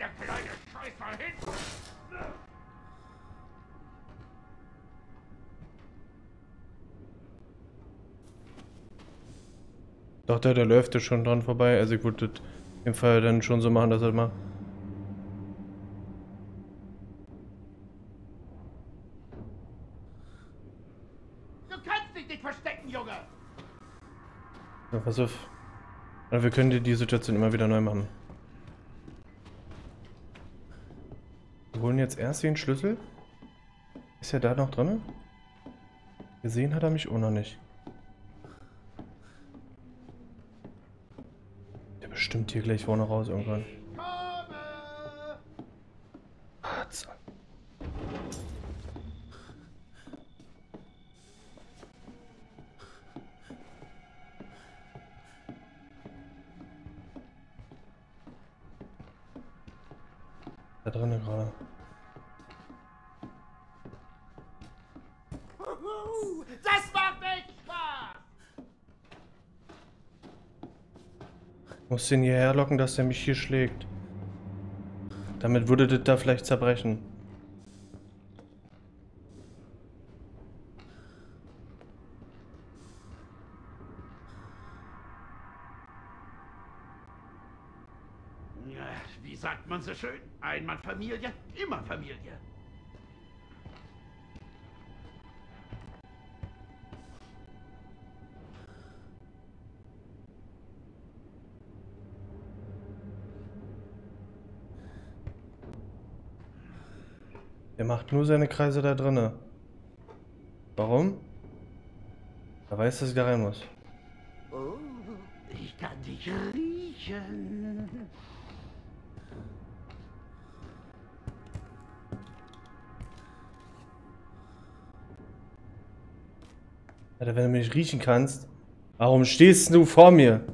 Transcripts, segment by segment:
Scheiß mal hin! Doch, der, der läuft ja schon dran vorbei. Also ich würde das im Fall dann schon so machen, dass er mal. Du kannst dich nicht verstecken, Junge! Ja, pass auf. Wir können die, die Situation immer wieder neu machen. Wir holen jetzt erst den Schlüssel. Ist er da noch drin? Gesehen hat er mich auch noch nicht. Der bestimmt hier gleich vorne raus irgendwann. Muss den hierher locken, dass er mich hier schlägt. Damit würde das da vielleicht zerbrechen. Wie sagt man so schön? Einmal Familie, immer Familie. Er macht nur seine Kreise da drinne. Warum? Er weiß, dass ich da rein muss. Oh, ich kann dich riechen. Alter, wenn du mich riechen kannst, warum stehst du vor mir?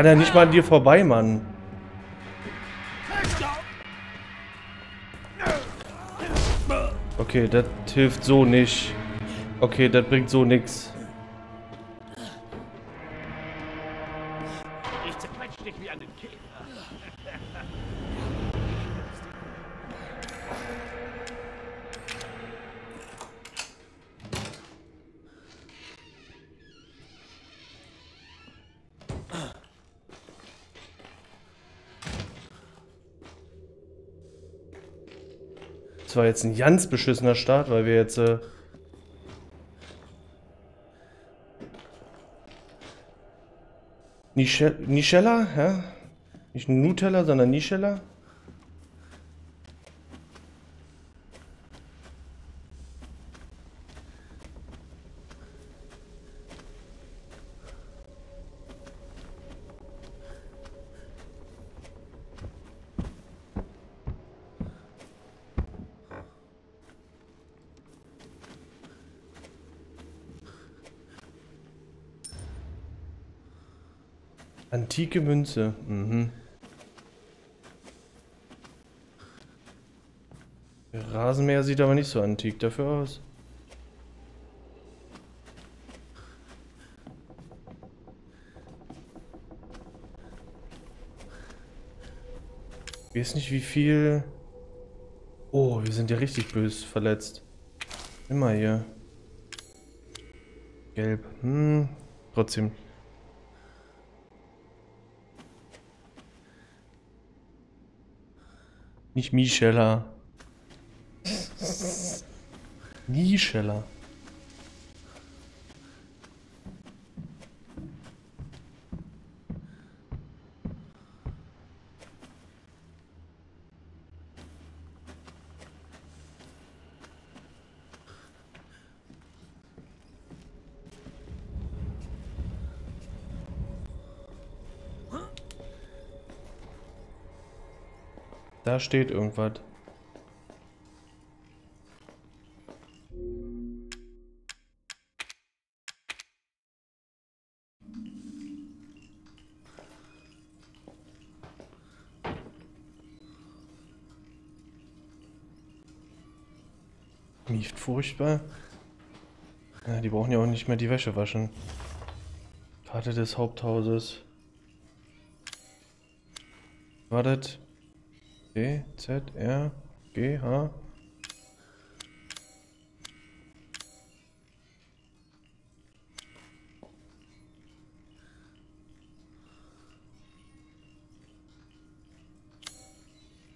Kann ja nicht mal an dir vorbei, Mann. Okay, das hilft so nicht. Okay, das bringt so nix. War jetzt ein ganz beschissener Start, weil wir jetzt... Äh Nische Nischella, ja? Nicht Nutella, sondern Nischella. Antike Münze. Mhm. Der Rasenmäher sieht aber nicht so antik dafür aus. Ich weiß nicht wie viel... Oh, wir sind ja richtig bös verletzt. Immer hier. Gelb. Hm, trotzdem. Nicht Michella. Michella. Da steht irgendwas. Mieft furchtbar. Ja, die brauchen ja auch nicht mehr die Wäsche waschen. Karte des Haupthauses. War das? D, Z, R, G, H?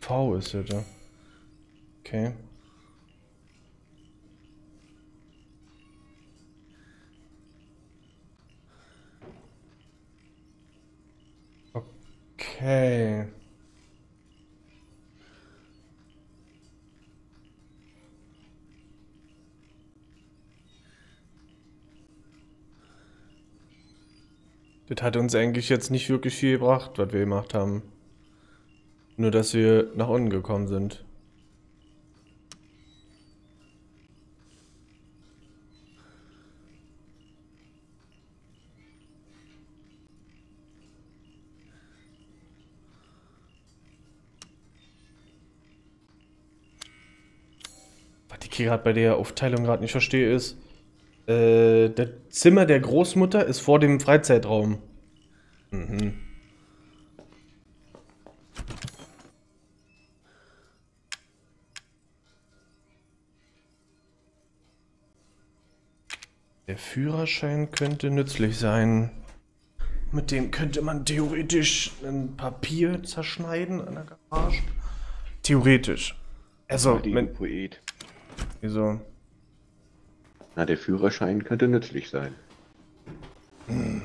V ist es, ja. Okay. Okay. Das hat uns eigentlich jetzt nicht wirklich viel gebracht, was wir gemacht haben. Nur, dass wir nach unten gekommen sind. Was ich hier gerade bei der Aufteilung gerade nicht verstehe, ist, äh, das Zimmer der Großmutter ist vor dem Freizeitraum. Mhm. Der Führerschein könnte nützlich sein. Mit dem könnte man theoretisch ein Papier zerschneiden an der Garage. Theoretisch. Also, Poet. wieso? Na, der Führerschein könnte nützlich sein. Du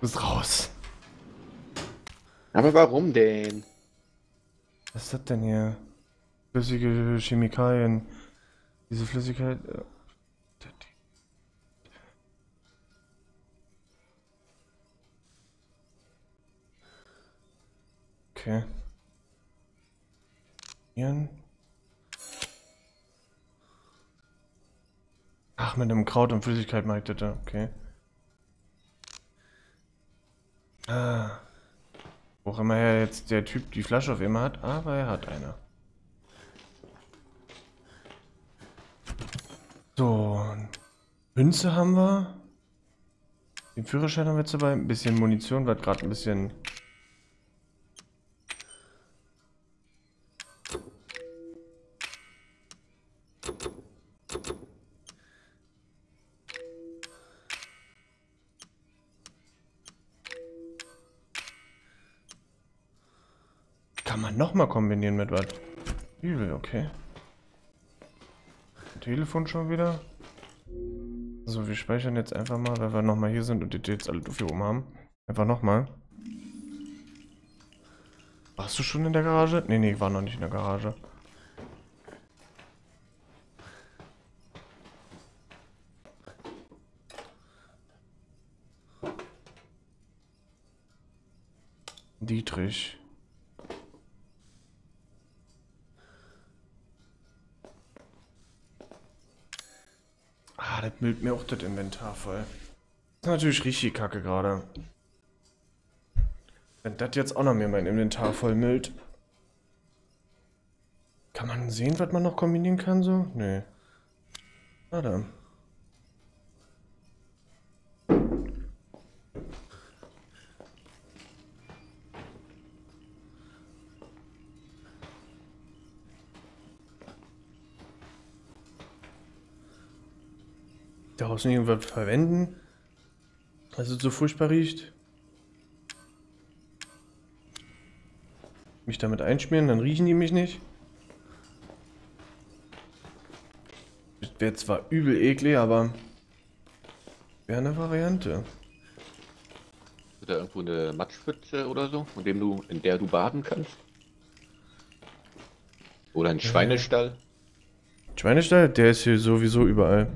bist raus. Aber warum denn? Was ist das denn hier? Flüssige Chemikalien. Diese Flüssigkeit. äh, Okay. Hier. Mit einem Kraut und Flüssigkeit meinte der. Okay. Ah. Wo auch immer er jetzt der Typ die Flasche auf immer hat, aber er hat eine. So. Münze haben wir. Den Führerschein haben wir jetzt dabei. Ein bisschen Munition, wird gerade ein bisschen. Man nochmal kombinieren mit was? Übel, okay. Telefon schon wieder. So, wir speichern jetzt einfach mal, weil wir nochmal hier sind und die jetzt alle hier oben haben. Einfach nochmal. Warst du schon in der Garage? Nee, nee, ich war noch nicht in der Garage. Dietrich. Müllt mir auch das Inventar voll. Das ist natürlich richtig kacke gerade. Wenn das jetzt auch noch mir mein Inventar voll müllt. Kann man sehen, was man noch kombinieren kann so? Nee. Schade. Daraus nicht irgendwas verwenden? Also so furchtbar riecht. Mich damit einschmieren, dann riechen die mich nicht. Wäre zwar übel eklig, aber wäre eine Variante. Ist da irgendwo eine Matschpfütze oder so, in, dem du, in der du baden kannst? Oder ein Schweinestall? Schweinestall, der ist hier sowieso überall.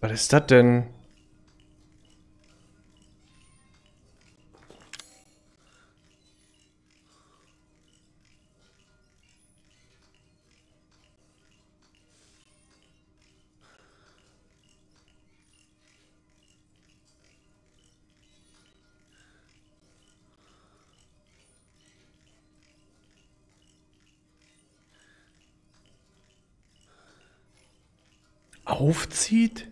Was ist das denn? aufzieht?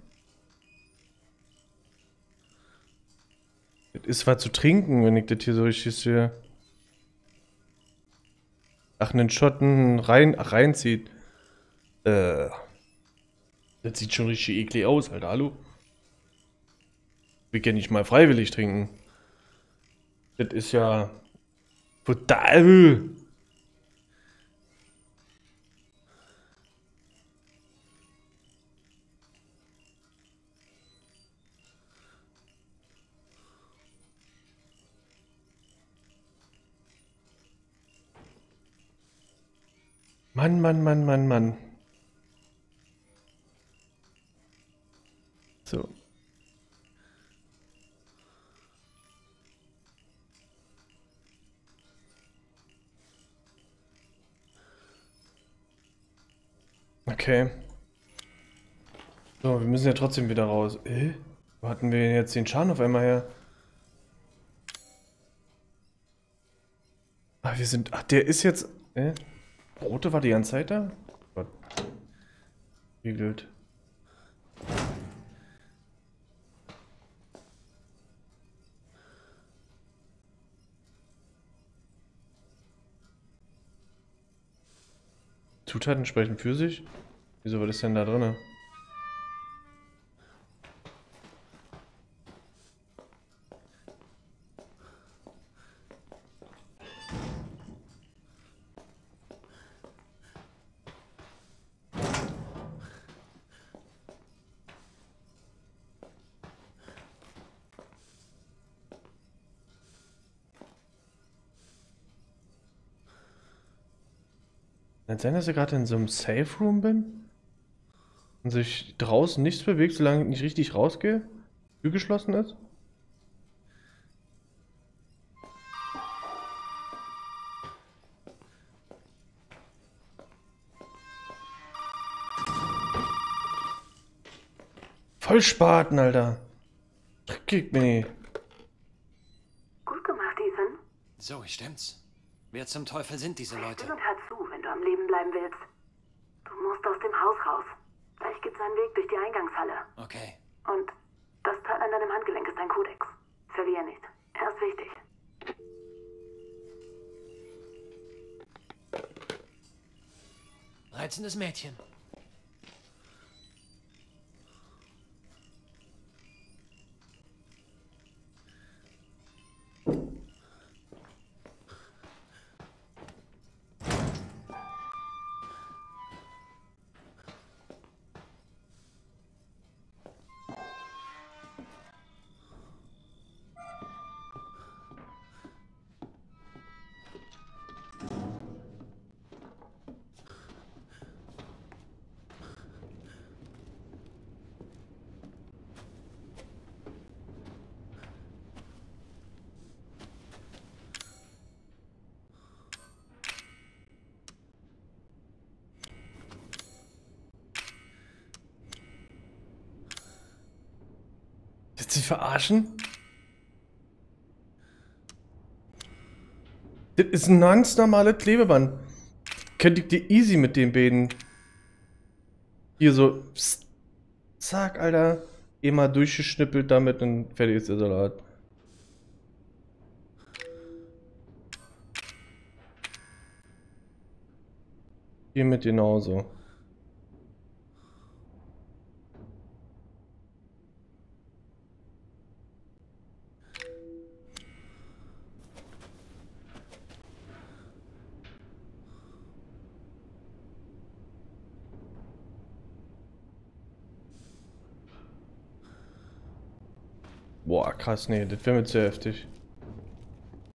Ist was zu trinken, wenn ich das hier so richtig sehe. Ach, einen Schotten rein, ach, reinzieht. Äh. Das sieht schon richtig eklig aus, Alter. Hallo? Wir können nicht mal freiwillig trinken. Das ist ja total. Mann, Mann, Mann, Mann, Mann. So. Okay. So, wir müssen ja trotzdem wieder raus. Äh? Wo hatten wir jetzt den Schaden auf einmal her? Ah, wir sind... Ach, der ist jetzt... Äh? Rote war die ganze Zeit da? Gott. Wild. Zutaten sprechen für sich? Wieso war das denn da drin? Kann sein, dass ich gerade in so einem Safe Room bin? Und sich draußen nichts bewegt, solange ich nicht richtig rausgehe? Tür geschlossen ist? Voll Spaten, Alter. Bin ich. Gut gemacht, Ethan. So, stimmt's. Wer zum Teufel sind diese Leute? Still und hör zu, wenn du am Leben bleiben willst. Du musst aus dem Haus raus. Gleich gibt's einen Weg durch die Eingangshalle. Okay. Und das Teil an deinem Handgelenk ist dein Kodex. Verlier nicht. Er ist wichtig. Reizendes Mädchen. Dich verarschen? Das ist ein ganz normales Klebeband. Könnte ich dir easy mit den Bäden. Hier so. Psst. Zack, Alter. Immer durchgeschnippelt damit und fertig ist der Salat. Hiermit genauso. Krass, nee, das wäre mir zu heftig.